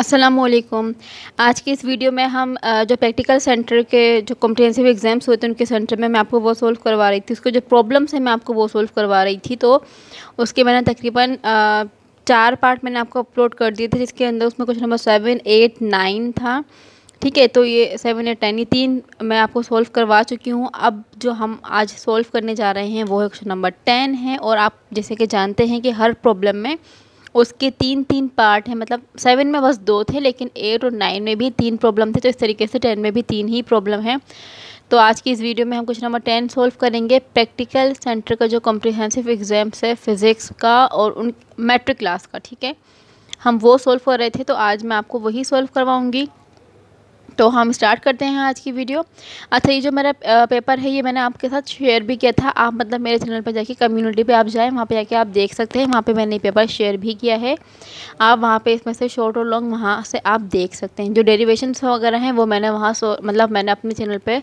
असलकुम आज की इस वीडियो में हम जो प्रैक्टिकल सेंटर के जो कॉम्प्रिहेंसिव एग्ज़ाम्स होते हैं उनके सेंटर में मैं आपको वो सोल्व करवा रही थी। उसके जो प्रॉब्लम्स हैं मैं आपको वो सोल्व करवा रही थी तो उसके मैंने तकरीबन चार पार्ट मैंने आपको अपलोड कर दिए थे, जिसके अंदर उसमें question number seven, eight, nine था। ठीक है तो ये सेवन, एट टेन ये तीन मैं आपको सोल्व करवा चुकी हूँ। अब जो हम आज सोल्व करने जा रहे हैं, वो है क्वेश्चन नंबर टेन है, और आप जैसे कि जानते हैं कि हर प्रॉब्लम में उसके तीन तीन पार्ट हैं मतलब सेवन में बस दो थे, लेकिन एट और नाइन में भी तीन प्रॉब्लम थे तो इस तरीके से टेन में भी तीन ही प्रॉब्लम है। तो आज की इस वीडियो में हम कुछ नंबर टेन सोल्व करेंगे प्रैक्टिकल सेंटर का जो कॉम्प्रिहेंसिव एग्ज़ाम्स है फिज़िक्स का और उन मैट्रिक क्लास का, ठीक है? हम वो सोल्व कर रहे थे तो आज मैं आपको वही सोल्व करवाऊँगी। तो हम स्टार्ट करते हैं आज की वीडियो अच्छा ये जो मेरा पेपर है, ये मैंने आपके साथ शेयर भी किया था। आप मतलब मेरे चैनल पर जाके कम्युनिटी पे आप जाएँ, वहाँ पे जाके आप देख सकते हैं। वहाँ पे मैंने पेपर शेयर भी किया है। आप वहाँ पे इसमें से शॉर्ट और लॉन्ग वहाँ से आप देख सकते हैं। जो डेरीवेशन वगैरह हैं, वो मैंने वहाँ मतलब मैंने अपने चैनल पर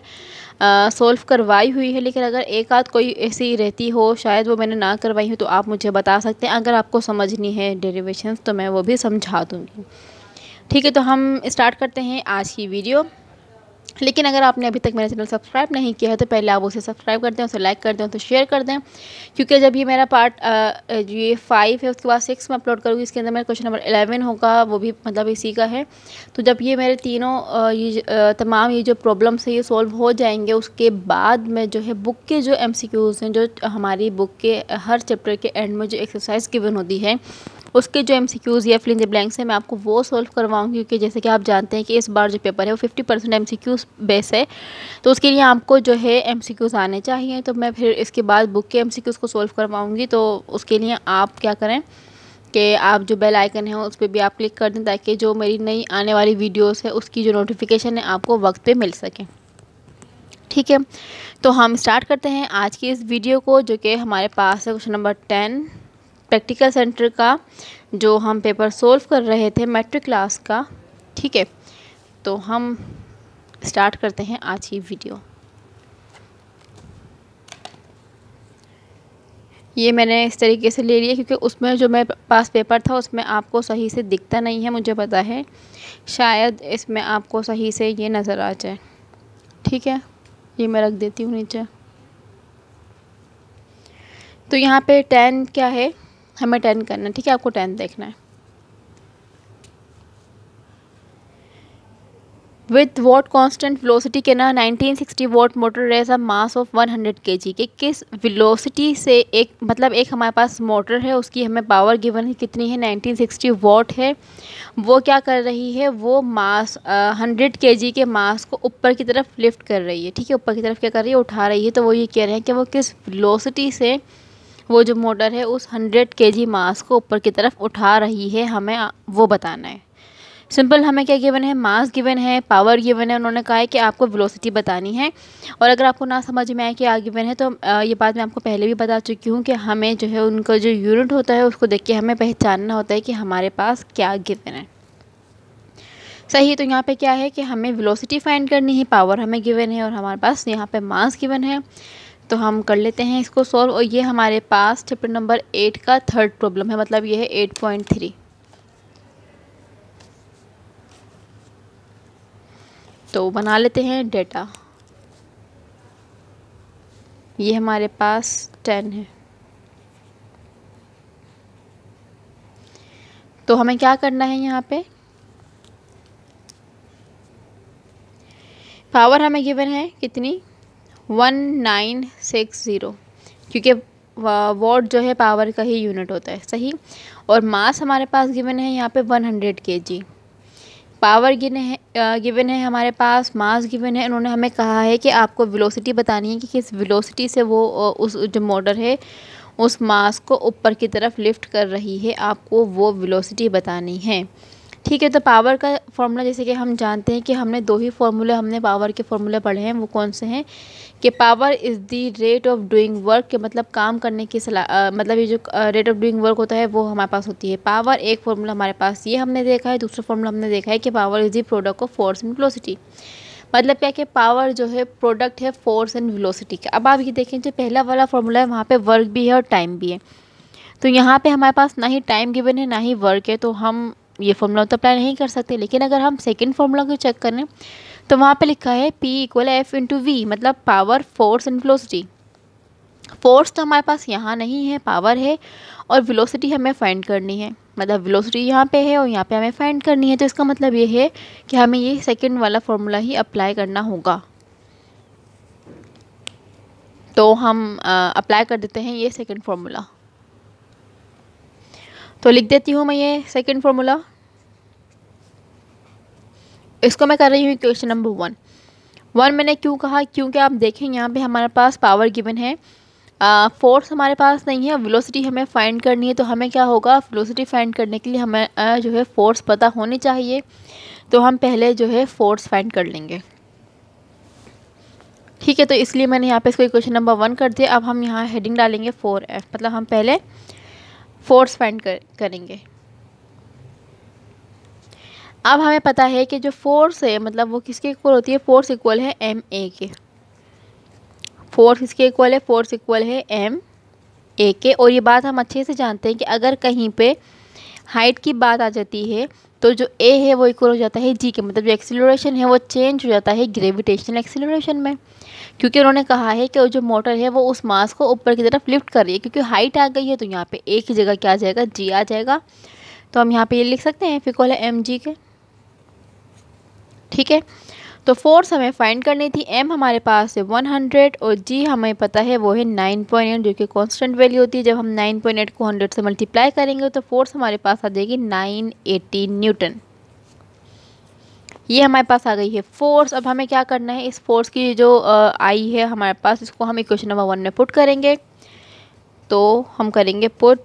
सोल्व करवाई हुई है। लेकिन अगर एक आध कोई ऐसी रहती हो, शायद वो मैंने ना करवाई हो तो आप मुझे बता सकते हैं। अगर आपको समझनी है डेरीवेशन तो मैं वो भी समझा दूँगी। ठीक है तो हम स्टार्ट करते हैं आज की वीडियो लेकिन अगर आपने अभी तक मेरा चैनल सब्सक्राइब नहीं किया है तो पहले आप उसे सब्सक्राइब कर दें, उसे लाइक कर दें तो शेयर कर दें। क्योंकि जब ये मेरा पार्ट जो ये फाइव है, उसके बाद सिक्स में अपलोड करूँगी, इसके अंदर मेरा क्वेश्चन नंबर एलेवन होगा, वो भी मतलब इसी का है। तो जब ये मेरे तीनों ये तमाम ये जो प्रॉब्लम्स है, ये सॉल्व हो जाएँगे, उसके बाद में जो है बुक के जो एम हैं, जो हमारी बुक के हर चैप्टर के एंड में जो एक्सरसाइज गिवन होती है उसके जो एम सी क्यूज़ या फिलिंग ब्लैंक्स हैं, मैं आपको वो सॉल्व करवाऊँगी, क्योंकि जैसे कि आप जानते हैं कि इस बार जो पेपर है, वो fifty percent M C Qs base है। तो उसके लिए आपको जो है एम सी क्यूज़ आने चाहिए। तो मैं फिर इसके बाद बुक के एम सी क्यूज़ को सॉल्व करवाऊँगी। तो उसके लिए आप क्या करें कि आप जो बेल आइकन है, उस पर भी आप क्लिक कर दें, ताकि जो मेरी नई आने वाली वीडियोस है, उसकी जो नोटिफिकेशन है, आपको वक्त पे मिल सके। ठीक है? तो हम स्टार्ट करते हैं आज की इस वीडियो को, जो कि हमारे पास है question number ten practical centre का, जो हम पेपर सोल्व कर रहे थे मैट्रिक क्लास का, ठीक है? तो हम स्टार्ट करते हैं आज की वीडियो ये मैंने इस तरीके से ले लिया क्योंकि उसमें जो मेरे पास पेपर था, उसमें आपको सही से दिखता नहीं है, मुझे पता है। शायद इसमें आपको सही से ये नज़र आ जाए। ठीक है? ये मैं रख देती हूँ नीचे। तो यहाँ पे टेन क्या है? हमें टेन करना है, ठीक है? आपको टेन देखना है। विथ वॉट कॉन्स्टेंट वेलोसिटी के ना 1960 watt motor race a mass of 100 KG के जी के, किस वेलोसिटी से एक मतलब एक हमारे पास मोटर है, उसकी हमें पावर गिवन कितनी है? 1960 वॉट है। वो क्या कर रही है? वो मास हंड्रेड के जी के मास को ऊपर की तरफ़ लिफ्ट कर रही है, ठीक है? ऊपर की तरफ़ क्या कर रही है? उठा रही है तो वो ये कह रहे हैं कि वो किस वेलोसिटी से वो जो मोटर है, उस हंड्रेड के जी मास को ऊपर की तरफ़ उठा रही है, हमें वो बताना है। सिंपल हमें क्या गिवन है? मास गिवन है पावर गिवन है, उन्होंने कहा है कि आपको वेलोसिटी बतानी है। और अगर आपको ना समझ में आए कि आ गिवन है तो ये बात मैं आपको पहले भी बता चुकी हूँ कि हमें जो है, उनका जो यूनिट होता है, उसको देख के हमें पहचानना होता है कि हमारे पास क्या गिवन है। सही तो यहाँ पे क्या है कि हमें वेलोसिटी फाइंड करनी है पावर हमें गिवन है, और हमारे पास यहाँ पे मास गिवन है। तो हम कर लेते हैं इसको सॉल्व और ये हमारे पास चैप्टर नंबर एट का थर्ड प्रॉब्लम है मतलब ये है एट पॉइंट थ्री तो बना लेते हैं डेटा ये हमारे पास टेन है। तो हमें क्या करना है यहाँ पे? पावर हमें गिवन है कितनी? वन नाइन सिक्स ज़ीरो क्योंकि वॉट जो है पावर का ही यूनिट होता है, सही? और मास हमारे पास गिवन है यहाँ पे वन हंड्रेड के जी पावर गिने है गिवन है हमारे पास, मास गिवन है, उन्होंने हमें कहा है कि आपको वेलोसिटी बतानी है कि किस वेलोसिटी से वो उस जो मोटर है, उस मास को ऊपर की तरफ़ लिफ्ट कर रही है, आपको वो वेलोसिटी बतानी है। ठीक है तो पावर का फॉर्मूला जैसे कि हम जानते हैं कि हमने दो ही फार्मूले हमने पावर के फार्मूले पढ़े हैं, वो कौन से हैं? कि power is the rate of doing work के मतलब काम करने की सलाह मतलब ये जो रेट ऑफ़ डूइंग वर्क होता है, वो हमारे पास होती है। पावर एक फार्मूला हमारे पास, ये हमने देखा है, दूसरा फार्मूला हमने देखा है कि power is the product of force and velocity मतलब क्या कि पावर जो है प्रोडक्ट है फोर्स एंड वेलोसिटी का। अब आप ये देखें, जो पहला वाला फार्मूला है, वहाँ पे वर्क भी है और टाइम भी है। तो यहाँ पे हमारे पास ना ही टाइम गिवन है, ना ही वर्क है तो हम ये फॉर्मूला तो अप्लाई नहीं कर सकते लेकिन अगर हम सेकेंड फार्मूला को चेक करें तो वहाँ पे लिखा है P equal F into V मतलब power force and velocity force तो हमारे पास यहाँ नहीं है पावर है और वेलोसिटी हमें फाइंड करनी है। मतलब वेलोसिटी यहाँ पे है और यहाँ पे हमें फाइंड करनी है तो इसका मतलब ये है कि हमें ये सेकंड वाला फॉर्मूला ही अप्लाई करना होगा। तो हम आ, अप्लाई कर देते हैं ये सेकंड फार्मूला तो लिख देती हूँ मैं ये सेकंड फार्मूला इसको मैं कर रही हूँ क्वेश्चन नंबर वन वन मैंने क्यों कहा? क्योंकि आप देखें यहाँ पे हमारे पास पावर गिवन है। फोर्स हमारे पास नहीं है वेलोसिटी हमें फाइंड करनी है तो हमें क्या होगा? वेलोसिटी फाइंड करने के लिए हमें आ, जो है फोर्स पता होनी चाहिए। तो हम पहले जो है फोर्स फाइंड कर लेंगे। ठीक है तो इसलिए मैंने यहाँ पे इसको क्वेश्चन नंबर वन कर दिया। अब हम यहाँ हेडिंग डालेंगे फोर एफ़ मतलब हम पहले फोर्स फाइंड कर, करेंगे। अब हमें पता है कि जो फोर्स है मतलब वो किसके इक्वल होती है? फोर्स इक्वल है एम ए के। फोर्स किसके इक्वल है? फोर्स इक्वल है एम ए के। और ये बात हम अच्छे से जानते हैं कि अगर कहीं पे हाइट की बात आ जाती है तो जो ए है वो इक्वल हो जाता है जी के। मतलब जो एक्सिलरेशन है वो चेंज हो जाता है ग्रेविटेशनल एक्सिलरेशन में। क्योंकि उन्होंने कहा है कि जो मोटर है वो उस मास को ऊपर की तरफ़ लिफ्ट कर रही है। क्योंकि हाइट आ गई है तो यहाँ पे एक ही जगह क्या आ जाएगा? जी आ जाएगा। तो हम यहाँ पे ये लिख सकते हैं, फिर है एम जी के। ठीक है? तो फोर्स हमें फाइंड करनी थी एम हमारे पास है 100 और जी हमें पता है वो है 9.8 जो कि कांस्टेंट वैल्यू होती है। जब हम 9.8 को 100 से मल्टीप्लाई करेंगे तो फोर्स हमारे पास आ जाएगी 980 न्यूटन ये हमारे पास आ गई है फोर्स। अब हमें क्या करना है? इस फोर्स की जो आई है हमारे पास, इसको हम इक्वेशन नंबर वन में पुट करेंगे। तो हम करेंगे put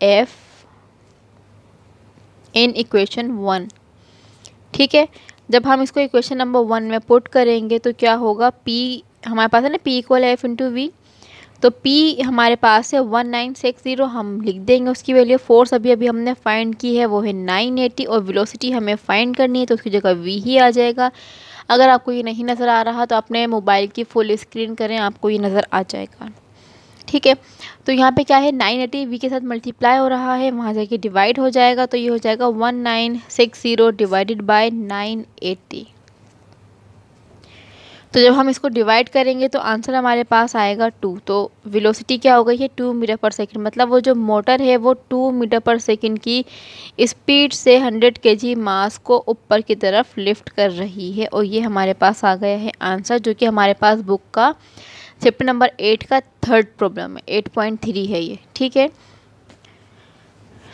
F in equation one ठीक है? जब हम इसको इक्वेशन नंबर वन में पुट करेंगे तो क्या होगा? पी हमारे पास है ना P equal F into V तो पी हमारे पास है वन नाइन सिक्स ज़ीरो हम लिख देंगे उसकी वैल्यू फोर्स अभी अभी हमने फाइंड की है, वो है नाइन एटी और वेलोसिटी हमें फाइंड करनी है तो उसकी जगह वी ही आ जाएगा। अगर आपको ये नहीं नज़र आ रहा तो अपने मोबाइल की फुल स्क्रीन करें, आपको ये नज़र आ जाएगा। ठीक है। तो यहाँ पे क्या है नाइन एटी वी के साथ मल्टीप्लाई हो रहा है, वहाँ जाके डिवाइड हो जाएगा तो ये हो जाएगा one nine six zero divided by nine eighty तो जब हम इसको डिवाइड करेंगे तो आंसर हमारे पास आएगा टू तो वेलोसिटी क्या हो गई है टू मीटर पर सेकंड मतलब वो जो मोटर है, वो टू मीटर पर सेकंड की स्पीड से हंड्रेड के मास को ऊपर की तरफ़ लिफ्ट कर रही है। और ये हमारे पास आ गया है आंसर जो कि हमारे पास बुक का चैप्टर नंबर एट का थर्ड प्रॉब्लम है। एट पॉइंट थ्री है ये, ठीक है?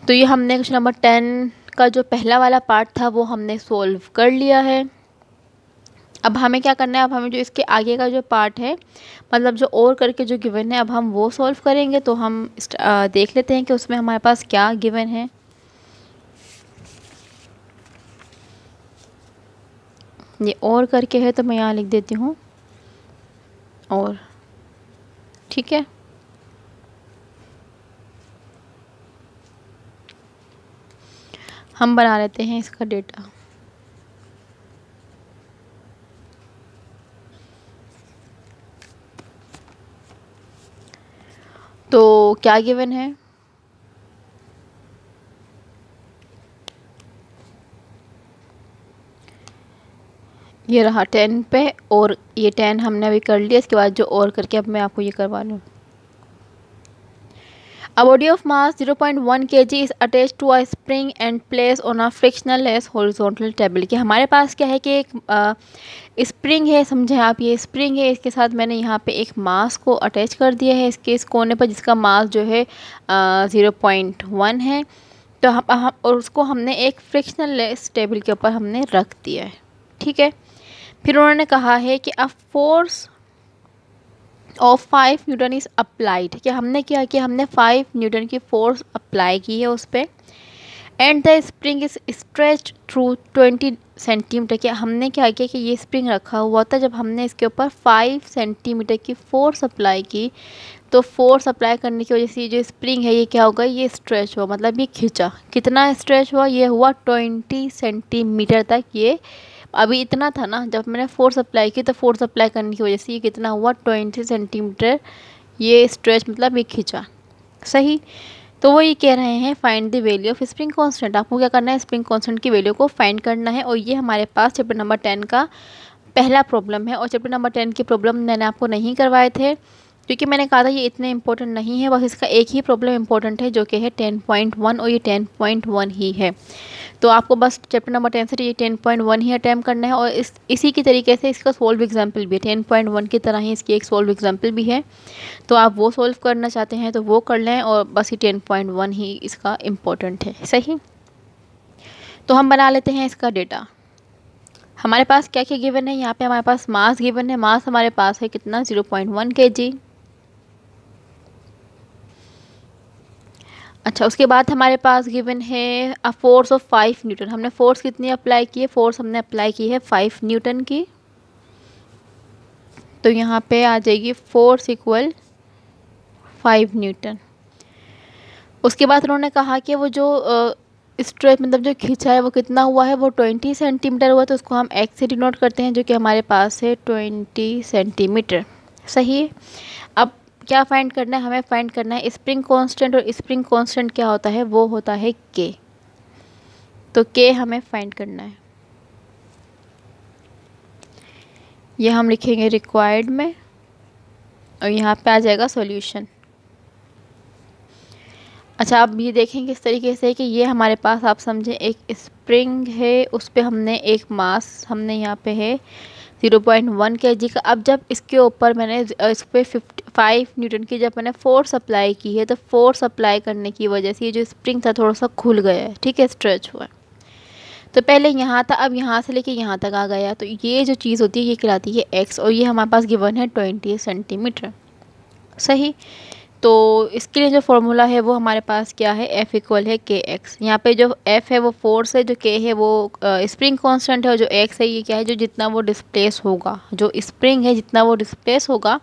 तो ये हमने क्वेश्चन नंबर टेन का जो पहला वाला पार्ट था, वो हमने सोल्व कर लिया है। अब हमें क्या करना है? अब हमें जो इसके आगे का जो पार्ट है मतलब जो और करके जो गिवन है, अब हम वो सॉल्व करेंगे तो हम देख लेते हैं कि उसमें हमारे पास क्या गिवन है। ये और करके है तो मैं यहाँ लिख देती हूँ। और। ठीक है? हम बना लेते हैं इसका डेटा। तो क्या गिवन है? ये रहा टेन पे और ये टेन हमने अभी कर लिया, इसके बाद जो और करके अब मैं आपको ये करवा लूँ। A body of mass 0.1 kg is attached to a spring and placed on a frictionless horizontal table. कि हमारे पास क्या है कि एक स्प्रिंग है, समझें आप, ये स्प्रिंग है, इसके साथ मैंने यहाँ पे एक मास को अटैच कर दिया है इसके, इस कोने पर जिसका मास जो है ज़ीरो पॉइंट वन है। तो हम और उसको हमने एक फ्रिक्शनल लेस टेबल के ऊपर हमने रख दिया है। ठीक है? फिर उन्होंने कहा है कि a force of five newton is applied कि हमने क्या किया हमने फाइव न्यूटन की फोर्स अप्लाई की है उस पर and the spring is stretch through twenty centimetre क्या हमने क्या किया कि ये स्प्रिंग रखा हुआ था, जब हमने इसके ऊपर फाइव सेंटीमीटर की फोर्स अप्लाई की तो फोर्स अप्लाई करने की वजह से ये जो स्प्रिंग है, ये क्या होगा ये स्ट्रेच हुआ. मतलब ये खींचा. कितना स्ट्रेच हुआ? ये हुआ ट्वेंटी सेंटीमीटर तक ये अभी इतना था ना, जब मैंने फोर्स अप्लाई की तो फोर्स अप्लाई करने की वजह से ये कितना हुआ ट्वेंटी सेंटीमीटर ये स्ट्रेच मतलब ये खींचा। सही? तो वो ये कह रहे हैं find the value of spring constant आपको क्या करना है स्प्रिंग कांस्टेंट की वैल्यू को फाइंड करना है और ये हमारे पास चैप्टर नंबर टेन का पहला प्रॉब्लम है और चैप्टर नंबर टेन के प्रॉब्लम मैंने आपको नहीं करवाए थे। क्योंकि मैंने कहा था ये इतने इंपॉर्टेंट नहीं है, बस इसका एक ही प्रॉब्लम इंपॉर्टेंट है जो कि है टेन पॉइंट वन और ये टेन पॉइंट वन ही है। तो आपको बस चैप्टर नंबर टेन से ये टेन पॉइंट वन ही अटैम्प करना है और इस, इसी की तरीके से इसका सोल्व एग्ज़ाम्पल भी है। टेन पॉइंट वन की तरह ही इसकी एक सोल्व एग्ज़ाम्पल भी है। तो आप वो सोल्व करना चाहते हैं तो वो कर लें और बस ये टेन पॉइंट वन ही इसका इम्पोर्टेंट है। सही? तो हम बना लेते हैं इसका डेटा हमारे पास क्या क्या गिवन है? यहाँ पे हमारे पास मास गिवन है। मास हमारे पास है कितना? ज़ीरो पॉइंट वन के जी अच्छा उसके बाद हमारे पास गिवन है a force of five newton हमने फोर्स कितनी अप्लाई की है? फोर्स हमने अप्लाई की है फाइव न्यूटन की। तो यहाँ पे आ जाएगी फोर्स इक्वल फाइव न्यूटन उसके बाद उन्होंने कहा कि वो जो स्ट्रेच मतलब जो खींचा है वो कितना हुआ है? वो ट्वेंटी सेंटीमीटर हुआ तो उसको हम एक्स से डिनोट करते हैं, जो कि हमारे पास है ट्वेंटी सेंटीमीटर सही? है अब क्या फाइंड करना है, हमें फाइंड करना है स्प्रिंग कांस्टेंट और स्प्रिंग कांस्टेंट क्या होता है, वो होता है के तो के हमें फाइंड करना है। ये हम लिखेंगे रिक्वायर्ड में, और यहाँ पे आ जाएगा सॉल्यूशन अच्छा आप ये देखेंगे इस तरीके से कि ये हमारे पास, आप समझें, एक स्प्रिंग है, उस पर हमने एक मास हमने यहाँ पे है ज़ीरो पॉइंट वन के जी का। अब जब इसके ऊपर मैंने इस पर फिफ्टी, फाइव न्यूटन की जब मैंने फोर्स अप्लाई की है तो फोर्स अप्लाई करने की वजह से ये जो स्प्रिंग था थोड़ा सा खुल गया है, ठीक है, स्ट्रेच हुआ तो पहले यहाँ था, अब यहाँ से लेके यहाँ तक आ गया। तो ये जो चीज़ होती है, ये कहलाती है एक्स और ये हमारे पास गिवन है ट्वेंटी सेंटीमीटर। सही? तो इसके लिए जो फॉर्मूला है वो हमारे पास क्या है? एफ़ इक्वल है के एक्स यहाँ पे जो एफ़ है वो फोर्स है, जो के है वो स्प्रिंग कांस्टेंट है और जो एक्स है ये क्या है? जो जितना वो डिस्प्लेस होगा, जो स्प्रिंग है जितना वो डिस्प्लेस होगा,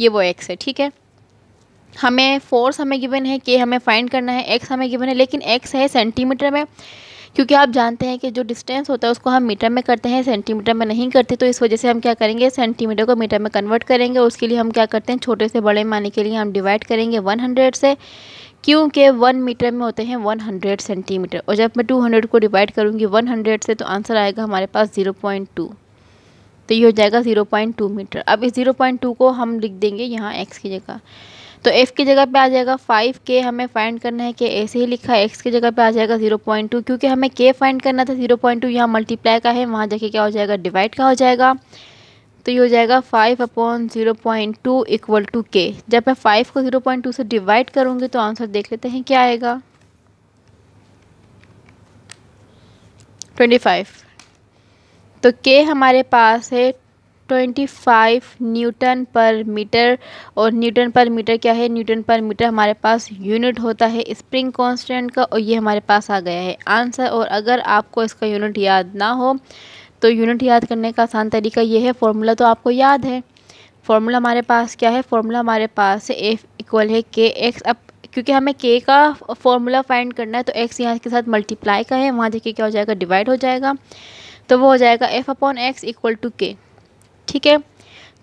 ये वो एक्स है, ठीक है? हमें फोर्स हमें गिवन है के हमें फाइंड करना है एक्स हमें गिवन है, लेकिन एक्स है सेंटीमीटर में। क्योंकि आप जानते हैं कि जो डिस्टेंस होता है उसको हम मीटर में करते हैं सेंटीमीटर में नहीं करते तो इस वजह से हम क्या करेंगे? सेंटीमीटर को मीटर में कन्वर्ट करेंगे उसके लिए हम क्या करते हैं? छोटे से बड़े माने के लिए हम डिवाइड करेंगे वन से, क्योंकि वन मीटर में होते हैं वन हंड्रेड सेंटीमीटर और जब मैं टू हंड्रेड को डिवाइड करूँगी वन हंड्रेड से तो आंसर आएगा हमारे पास ज़ीरो पॉइंट टू तो ये हो जाएगा ज़ीरो पॉइंट टू मीटर। अब इस ज़ीरो पॉइंट टू को हम लिख देंगे यहाँ एक्स की जगह। तो एफ़ की जगह पे आ जाएगा फाइव के हमें फाइंड करना है कि ऐसे ही लिखा है एक्स की जगह पे आ जाएगा ज़ीरो पॉइंट टू क्योंकि हमें के फाइंड करना था ज़ीरो पॉइंट टू यहाँ मल्टीप्लाई का है, वहाँ जाके क्या हो जाएगा डिवाइड का हो जाएगा। तो ये हो जाएगा five upon zero point two equal to के जब मैं फाइव को ज़ीरो पॉइंट टू से डिवाइड करूँगी तो आंसर देख लेते हैं क्या आएगा। ट्वेंटी फाइव तो के हमारे पास है twenty five newton per metre और न्यूटन पर मीटर क्या है? न्यूटन पर मीटर हमारे पास यूनिट होता है स्प्रिंग कांस्टेंट का और ये हमारे पास आ गया है। आंसर और अगर आपको इसका यूनिट याद ना हो तो यूनिट याद करने का आसान तरीका ये है फॉर्मूला तो आपको याद है। फॉर्मूला हमारे पास क्या है? फॉर्मूला हमारे पास है एफ़ इक्वल है के एक्स अब क्योंकि हमें के का फॉर्मूला फाइंड करना है तो एक्स यहाँ के साथ मल्टीप्लाई का है वहाँ देखिए क्या हो जाएगा? डिवाइड हो जाएगा। तो वो हो जाएगा F upon X equal to K ठीक है?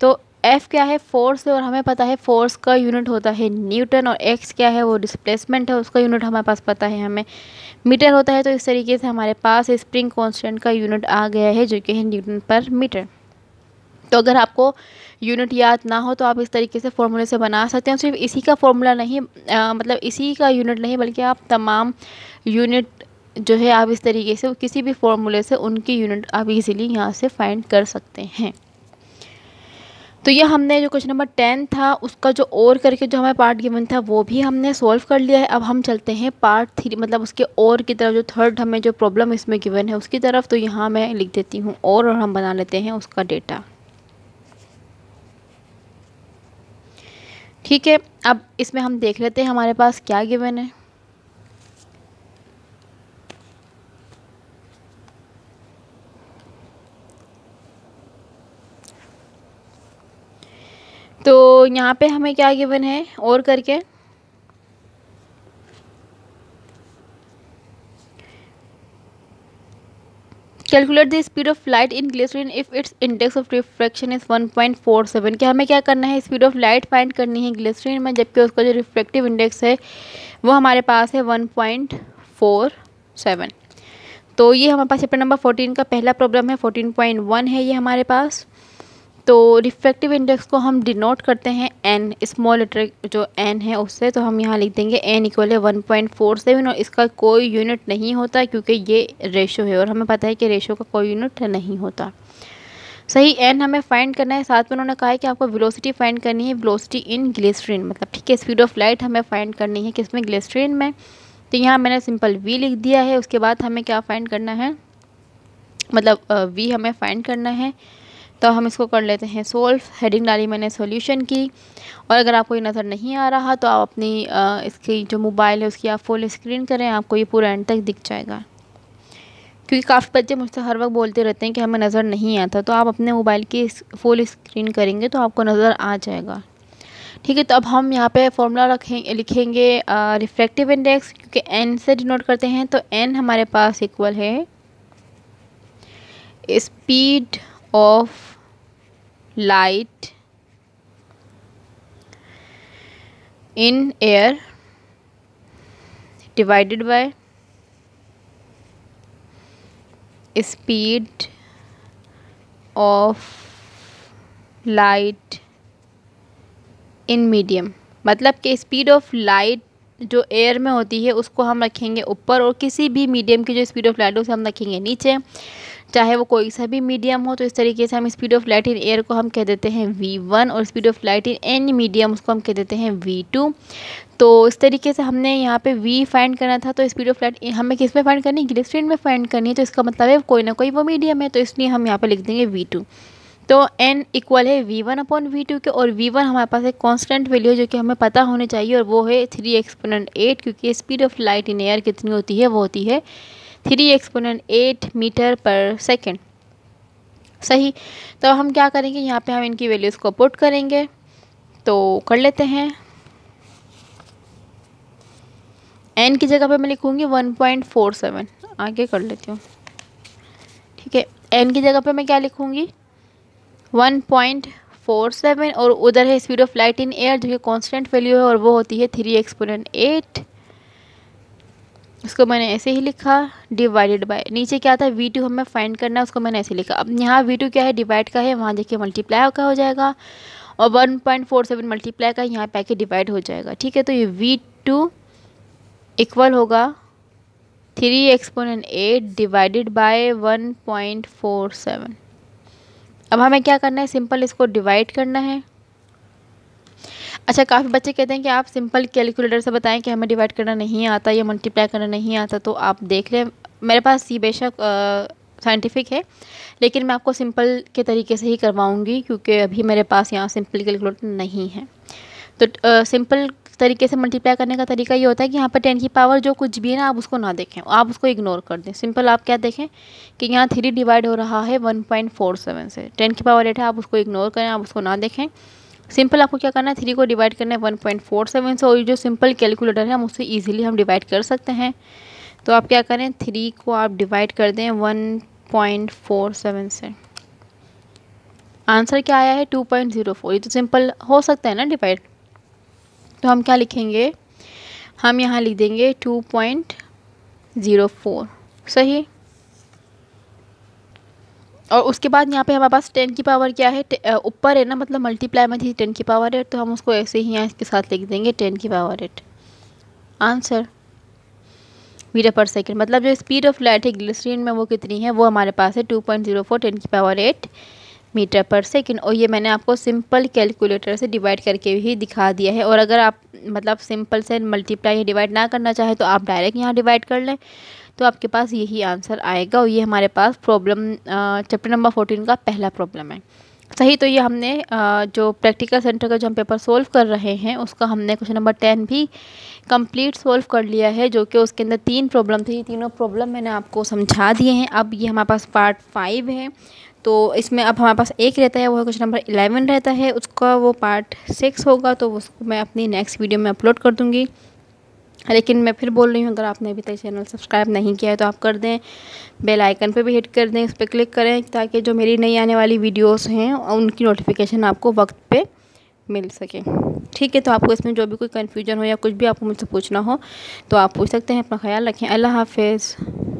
तो एफ़ क्या है? फोर्स और हमें पता है फोर्स का यूनिट होता है न्यूटन और एक्स क्या है? वो डिस्प्लेसमेंट है उसका यूनिट हमारे पास पता है हमें। मीटर होता है तो इस तरीके से हमारे पास स्प्रिंग कांस्टेंट का यूनिट आ गया है जो कि है न्यूटन पर मीटर तो अगर आपको यूनिट याद ना हो तो आप इस तरीके से फॉर्मूले से बना सकते हैं। सिर्फ़ इसी का फॉर्मूला नहीं आ, मतलब इसी का यूनिट नहीं बल्कि आप तमाम यूनिट जो है आप इस तरीके से किसी भी फॉर्मूले से उनकी यूनिट आप इजीली यहाँ से फाइंड कर सकते हैं। तो ये हमने जो क्वेश्चन नंबर टेन था, उसका जो और करके जो हमें पार्ट गिवन था, वो भी हमने सॉल्व कर लिया है। अब हम चलते हैं पार्ट थ्री मतलब उसके और की तरफ़, जो थर्ड हमें जो प्रॉब्लम इसमें गिवन है, उसकी तरफ़। तो यहाँ मैं लिख देती हूँ और और हम बना लेते हैं उसका डेटा। ठीक है, अब इसमें हम देख लेते हैं हमारे पास क्या गिवन है। यहाँ पे हमें क्या गिवन है? और करके? Calculate the speed of light in glycerine if its index of refraction is 1.47 क्या हमें क्या करना है? स्पीड ऑफ़ लाइट फाइंड करनी है ग्लिसरीन में, जबकि उसका जो रिफ्लेक्टिव इंडेक्स है, वो हमारे पास है 1.47 तो ये हमारे पास चैप्टर नंबर 14 का पहला प्रॉब्लम है 14.1 है ये हमारे पास। तो रिफ्लेक्टिव इंडेक्स को हम डिनोट करते हैं एन स्मॉल लेटर जो एन है उससे तो हम यहाँ लिख देंगे एन इक्वल है वन पॉइंट फोर सेवन और इसका कोई यूनिट नहीं होता क्योंकि ये रेशो है और हमें पता है कि रेशो का कोई यूनिट नहीं होता। सही एन हमें फाइंड करना है। साथ में उन्होंने कहा है कि आपको वेलोसिटी फाइंड करनी है वेलोसिटी इन ग्लिस्ट्रीन मतलब ठीक है स्पीड ऑफ़ लाइट हमें फाइंड करनी है किसमें? ग्लिस्ट्रीन में। तो यहाँ मैंने सिंपल वी लिख दिया है, उसके बाद हमें क्या फाइंड करना है? मतलब वी हमें फाइंड करना है। तो हम इसको कर लेते हैं सोल्व हेडिंग डाली मैंने सॉल्यूशन की। और अगर आपको ये नज़र नहीं आ रहा तो आप अपनी इसकी जो मोबाइल है, उसकी आप फुल स्क्रीन करें, आपको ये पूरा एंड तक दिख जाएगा। क्योंकि काफ़ी बच्चे मुझसे हर वक्त बोलते रहते हैं कि हमें नज़र नहीं आता तो आप अपने मोबाइल की फुल स्क्रीन करेंगे तो आपको नज़र आ जाएगा। ठीक है तो अब हम यहाँ पे फॉर्मूला रखें, लिखेंगे रिफ्लेक्टिव इंडेक्स क्योंकि एन से डिनोट करते हैं तो एन हमारे पास इक्वल है। Speed of light in air divided by speed of light in medium मतलब कि स्पीड ऑफ़ लाइट जो एयर में होती है, उसको हम रखेंगे ऊपर और किसी भी मीडियम की जो स्पीड ऑफ़ लाइट है, उसे हम रखेंगे नीचे। चाहे वो कोई सा भी मीडियम हो तो इस तरीके से हम speed of light in air को हम कह देते हैं वी वन और speed of light in any medium उसको हम कह देते हैं वी टू तो इस तरीके से हमने यहाँ पे वी फाइंड करना था तो स्पीड ऑफ़ लाइट हमें किसमें फाइंड करनी है? ग्लिस्ट्रीन में फाइंड करनी है तो इसका मतलब है कोई ना कोई वो मीडियम है तो इसलिए हम यहाँ पे लिख देंगे वी टू तो एन इक्वल है वी वन अपॉन वी के, और वी वन हमारे पास एक कांस्टेंट वैल्यू है, जो कि हमें पता होनी चाहिए, और वो है थ्री एक्सपोनेंट एट क्योंकि speed of light in air कितनी होती है, वो होती है three exponent eight metre per second. सही तो हम क्या करेंगे? यहाँ पे हम इनकी वैल्यूज़ को पुट करेंगे। तो कर लेते हैं। एन की जगह पे मैं लिखूँगी वन पॉइंट फोर सेवन। आगे कर लेती हूँ। ठीक है एन की जगह पे मैं क्या लिखूँगी? वन पॉइंट फोर सेवन और उधर है speed of light in air जो कि कांस्टेंट वैल्यू है और वो होती है थ्री एक्सपोनेंट एट। उसको मैंने ऐसे ही लिखा डिवाइडेड बाय नीचे क्या था? वी टू हमें फाइंड करना है, उसको मैंने ऐसे लिखा। अब यहाँ वी टू क्या है? डिवाइड का है, वहाँ देखिए मल्टीप्लाई का हो जाएगा। और one point four seven multiply का, यहाँ पे आके डिवाइड हो जाएगा। ठीक है तो ये वी टू इक्वल होगा। Three exponent eight divided by one point four seven अब हमें क्या करना है? सिंपल इसको डिवाइड करना है। अच्छा काफ़ी बच्चे कहते हैं कि आप सिंपल कैलकुलेटर से बताएँ कि हमें डिवाइड करना नहीं आता या मल्टीप्लाई करना नहीं आता तो आप देख लें। मेरे पास ये बेशक साइंटिफिक है, लेकिन मैं आपको सिंपल के तरीके से ही करवाऊँगी, क्योंकि अभी मेरे पास यहाँ सिंपल कैलकुलेटर नहीं है। तो सिंपल तरीके से मल्टीप्लाई करने का तरीका ये होता है कि यहाँ पर टेन की पावर जो कुछ भी है ना, आप उसको ना देखें, आप उसको इग्नोर कर दें। सिंपल आप क्या देखें कि यहाँ थ्री डिवाइड हो रहा है वन पॉइंट फोर सेवन से। टेन की पावर एट है, आप उसको इग्नोर करें, आप उसको ना देखें। सिंपल आपको क्या करना है? थ्री को डिवाइड करना है वन पॉइंट फोर सेवन से और जो सिंपल कैलकुलेटर है, हम उससे ईजिली हम डिवाइड कर सकते हैं। तो आप क्या करें? थ्री को आप डिवाइड कर दें वन पॉइंट फोर सेवन से। आंसर क्या आया है? टू पॉइंट ज़ीरो फोर ये तो सिंपल हो सकता है ना डिवाइड तो हम क्या लिखेंगे? हम यहाँ लिख देंगे टू पॉइंट ज़ीरो फोर सही? और उसके बाद यहाँ पे हमारे पास टेन की पावर क्या है? ऊपर है ना मतलब मल्टीप्लाई में थी टेन की पावर एट तो हम उसको ऐसे ही यहाँ इसके साथ लिख देंगे टेन की power eight answer metre per second मतलब जो स्पीड ऑफ़ लाइट है ग्लिसरीन में वो कितनी है? वो हमारे पास है two point zero four ten की power eight metre per second और ये मैंने आपको सिंपल कैलकुलेटर से डिवाइड करके भी दिखा दिया है। और अगर आप मतलब सिंपल से मल्टीप्लाई डिवाइड ना करना चाहें तो आप डायरेक्ट यहाँ डिवाइड कर लें। तो आपके पास यही आंसर आएगा और ये हमारे पास प्रॉब्लम चैप्टर नंबर फोर्टीन का पहला प्रॉब्लम है। सही तो ये हमने जो प्रैक्टिकल सेंटर का जो हम पेपर सोल्व कर रहे हैं, उसका हमने क्वेश्चन नंबर टेन भी कंप्लीट सोल्व कर लिया है, जो कि उसके अंदर तीन प्रॉब्लम थी। तीनों प्रॉब्लम मैंने आपको समझा दिए हैं। अब ये हमारे पास पार्ट फाइव है। तो इसमें अब हमारे पास एक रहता है, वो है क्वेश्चन नंबर इलेवन रहता है। उसका वो पार्ट सिक्स होगा तो उसको मैं अपनी नेक्स्ट वीडियो में अपलोड कर दूँगी। लेकिन मैं फिर बोल रही हूँ, अगर आपने अभी तक चैनल सब्सक्राइब नहीं किया है तो आप कर दें। बेल आइकन पे भी हिट कर दें उस पर क्लिक करें, ताकि जो मेरी नई आने वाली वीडियोस हैं, उनकी नोटिफिकेशन आपको वक्त पे मिल सके। ठीक है तो आपको इसमें जो भी कोई कन्फ्यूज़न हो या कुछ भी आपको मुझसे पूछना हो तो आप पूछ सकते हैं, अपना ख्याल रखें। अल्लाह हाफिज़।